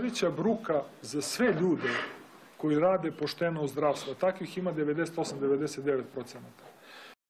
Najveća bruka za sve ljude koji rade pošteno u zdravstvu, a takvih ima 98-99 procenata.